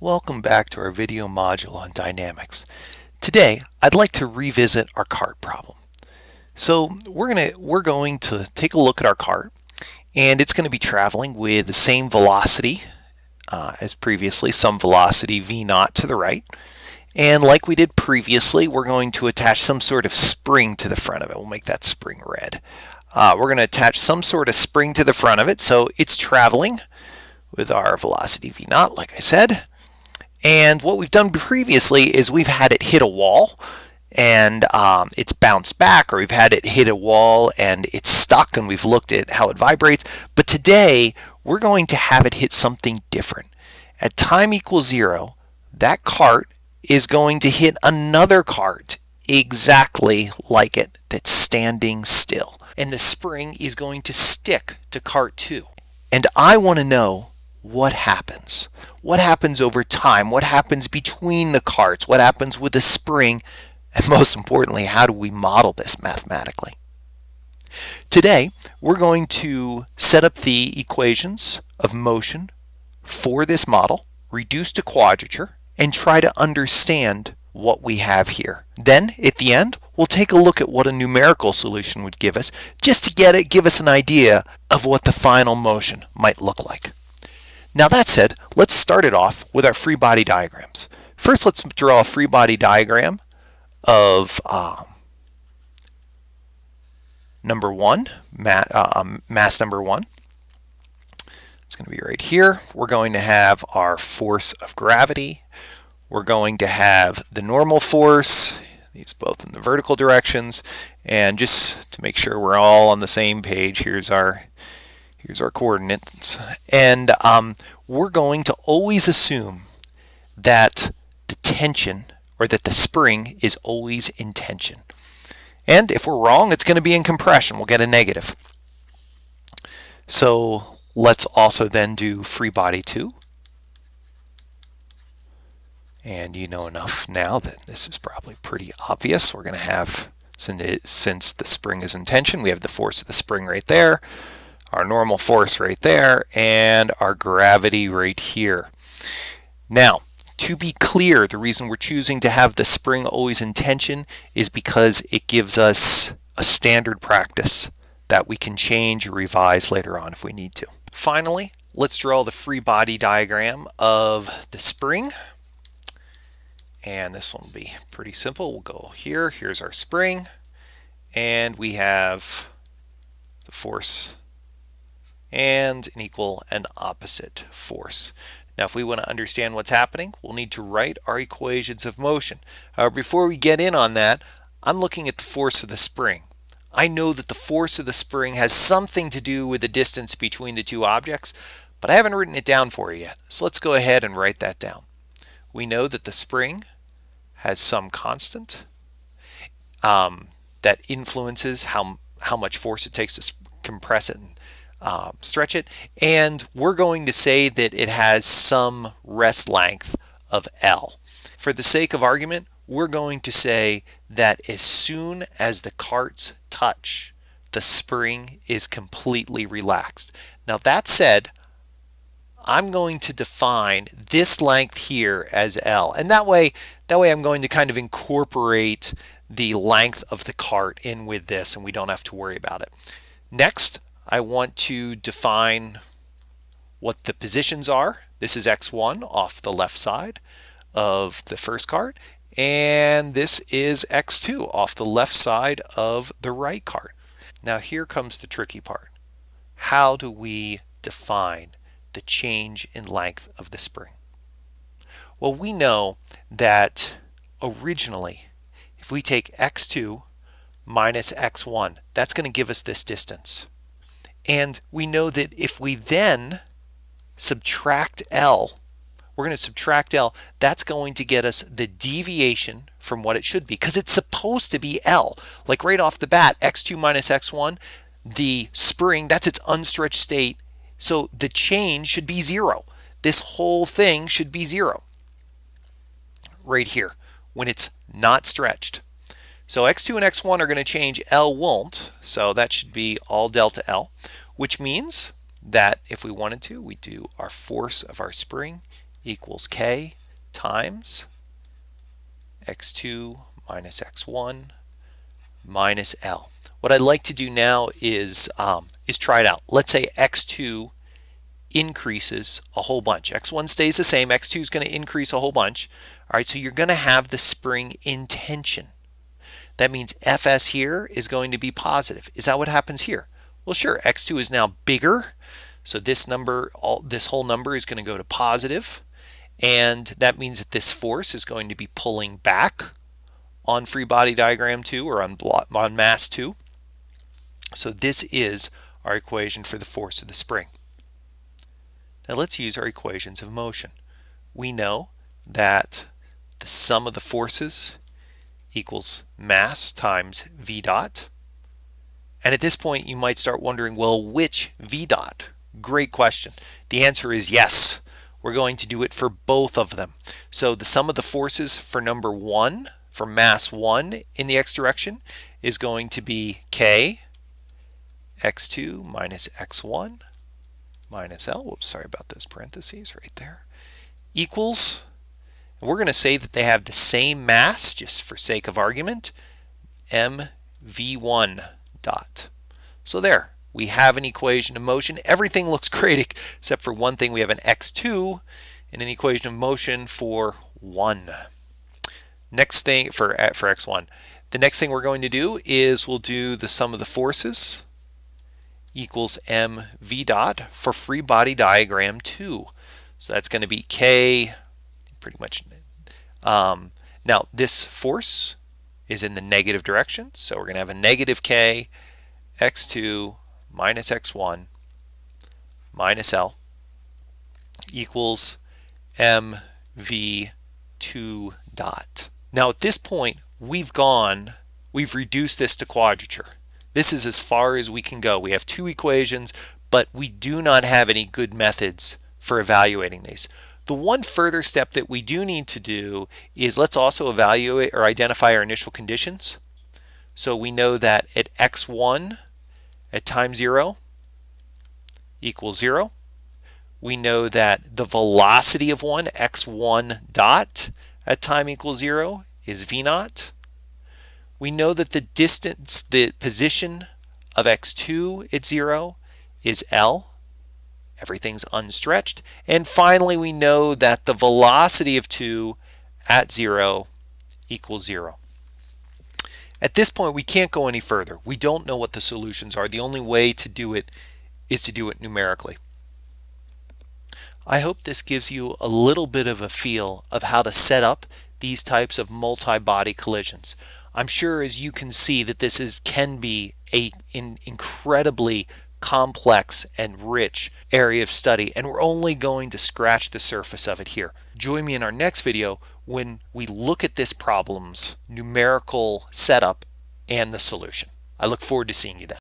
Welcome back to our video module on dynamics. Today I'd like to revisit our cart problem. So we're gonna we're going to take a look at our cart and it's going to be traveling with the same velocity uh, as previously, some velocity v naught to the right. And like we did previously, we're going to attach some sort of spring to the front of it. We'll make that spring red. Uh, we're going to attach some sort of spring to the front of it so it's traveling with our velocity v naught, like I said. And what we've done previously is we've had it hit a wall and um, it's bounced back, or we've had it hit a wall and it's stuck, and we've looked at how it vibrates. But today, we're going to have it hit something different. At time equals zero, that cart is going to hit another cart exactly like it that's standing still. And the spring is going to stick to cart two. And I want to know what happens. What happens over time? What happens between the carts? What happens with the spring? And most importantly, how do we model this mathematically? Today, we're going to set up the equations of motion for this model, reduce to quadrature, and try to understand what we have here. Then, at the end, we'll take a look at what a numerical solution would give us, just to get it, give us an idea of what the final motion might look like. Now that said, let's start it off with our free body diagrams. First, let's draw a free body diagram of um, number one, ma uh, um, mass number one. It's going to be right here. We're going to have our force of gravity. We're going to have the normal force, these both in the vertical directions. And just to make sure we're all on the same page, here's our Here's our coordinates. And um, we're going to always assume that the tension or that the spring is always in tension. And if we're wrong, it's going to be in compression. We'll get a negative. So let's also then do free body 2. And you know enough now that this is probably pretty obvious. We're going to have, since the spring is in tension, we have the force of the spring right there our normal force right there, and our gravity right here. Now, to be clear, the reason we're choosing to have the spring always in tension is because it gives us a standard practice that we can change or revise later on if we need to. Finally, let's draw the free body diagram of the spring. And this one will be pretty simple. We'll go here. Here's our spring. And we have the force and an equal and opposite force. Now if we want to understand what's happening, we'll need to write our equations of motion. Before we get in on that, I'm looking at the force of the spring. I know that the force of the spring has something to do with the distance between the two objects, but I haven't written it down for you yet. So let's go ahead and write that down. We know that the spring has some constant um, that influences how, how much force it takes to compress it and um, stretch it. And we're going to say that it has some rest length of L. For the sake of argument, we're going to say that as soon as the carts touch, the spring is completely relaxed. Now that said, I'm going to define this length here as L. And that way, that way I'm going to kind of incorporate the length of the cart in with this and we don't have to worry about it. Next, I want to define what the positions are. This is x1 off the left side of the first cart, and this is x2 off the left side of the right cart. Now here comes the tricky part. How do we define the change in length of the spring? Well, we know that originally, if we take x2 minus x1, that's going to give us this distance. And we know that if we then subtract L, we're going to subtract L, that's going to get us the deviation from what it should be because it's supposed to be L. Like right off the bat, x2 minus x1, the spring, that's its unstretched state. So the change should be zero. This whole thing should be zero right here when it's not stretched. So x2 and x1 are going to change, L won't, so that should be all delta L, which means that if we wanted to, we do our force of our spring equals k times x2 minus x1 minus L. What I'd like to do now is, um, is try it out. Let's say x2 increases a whole bunch. x1 stays the same, x2 is going to increase a whole bunch. All right, so you're going to have the spring in tension. That means Fs here is going to be positive. Is that what happens here? Well, sure, x2 is now bigger, so this number, all this whole number is going to go to positive, and that means that this force is going to be pulling back on free body diagram 2 or on, block, on mass 2. So this is our equation for the force of the spring. Now let's use our equations of motion. We know that the sum of the forces equals mass times v dot. And at this point you might start wondering, well, which v dot? Great question. The answer is yes. We're going to do it for both of them. So the sum of the forces for number one, for mass one in the x direction, is going to be k x2 minus x1 minus L, whoops, sorry about those parentheses right there, equals, we're going to say that they have the same mass, just for sake of argument, mv1 dot. So there, we have an equation of motion. Everything looks great except for one thing. We have an x2 in an equation of motion for 1. Next thing for, uh, for x1. The next thing we're going to do is we'll do the sum of the forces equals mv dot for free body diagram 2. So that's going to be k pretty much. Um, now this force is in the negative direction. So we're going to have a negative k x2 minus x1 minus L equals mv2 dot. Now at this point we've gone, we've reduced this to quadrature. This is as far as we can go. We have two equations, but we do not have any good methods for evaluating these. The one further step that we do need to do is let's also evaluate or identify our initial conditions. So we know that at x1 at time 0 equals 0. We know that the velocity of 1, x1 dot, at time equals 0 is v naught we know that the distance, the position of x2 at 0 is L. Everything's unstretched. And finally, we know that the velocity of 2 at 0 equals 0. At this point, we can't go any further. We don't know what the solutions are. The only way to do it is to do it numerically. I hope this gives you a little bit of a feel of how to set up these types of multi-body collisions. I'm sure as you can see that this is can be a in, incredibly complex and rich area of study and we're only going to scratch the surface of it here. Join me in our next video when we look at this problem's numerical setup and the solution. I look forward to seeing you then.